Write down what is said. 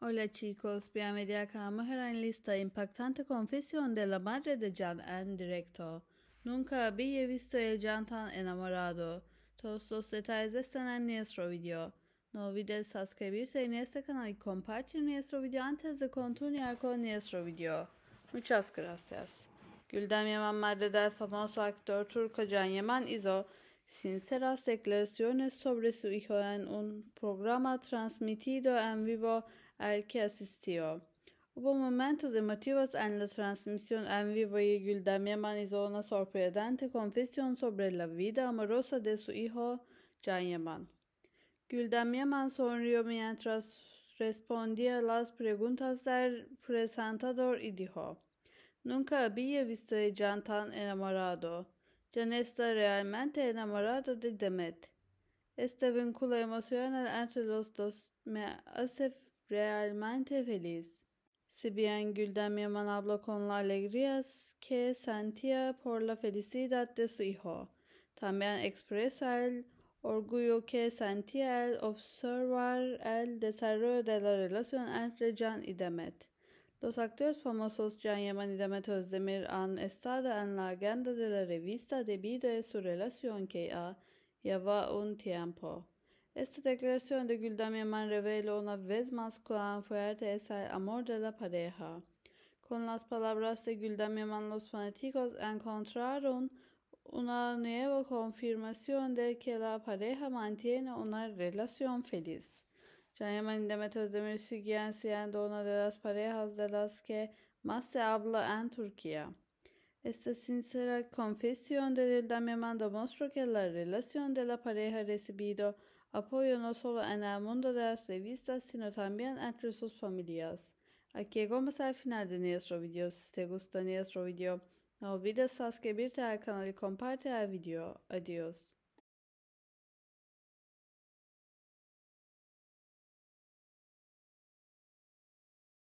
Hola chicos, bienvenidos a Mujer en Lista Impactante Confesión de la Madre de Jan en directo. Nunca había visto a Jan tan enamorado. Todos los detalles están en nuestro video. No olvides suscribirse en este canal y compartir nuestro video antes de continuar con nuestro video. Muchas gracias. Güldem Yaman madre del famoso actor turco Can Yaman hizo sinceras declaraciones sobre su hijo en un programa transmitido en vivo al que asistió. Hubo momentos emotivos en la transmisión en vivo y Güldem Yaman hizo una sorprendente confesión sobre la vida amorosa de su hijo Can Yaman. Sonrió mientras respondía las preguntas del presentador y dijo, Nunca había visto a Can tan enamorado. Can está realmente enamorado de Demet. Este vínculo emocional entre los dos me hace realmente feliz. Si bien Güldem Yaman habló con la alegría que sentía por la felicidad de su hijo, también expresó el orgullo que sentía al observar el desarrollo de la relación entre Can y Demet. Los actores famosos Can Yaman y Demet Özdemir han estado en la agenda de la revista debido a su relación que ha lleva un tiempo. Esta declaración de Güldem Yaman revela una vez más cuán fuerte es el amor de la pareja. Con las palabras de Güldem Yaman, los fanáticos encontraron una nueva confirmación de que la pareja mantiene una relación feliz. Y Demet Özdemir siguen siendo una de las parejas de las que más se habla en Turquía. Esta sincera confesión de Güldem Yaman demostró que la relación de la pareja recibido apoyo no solo en el mundo de las revistas, sino también entre sus familias. Aquí llegamos al final de nuestro video. Si te gustó nuestro video, no olvides suscribirte al canal y comparte el video. Adiós.